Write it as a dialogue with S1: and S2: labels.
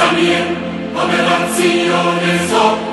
S1: pensa mia, come l'azione so,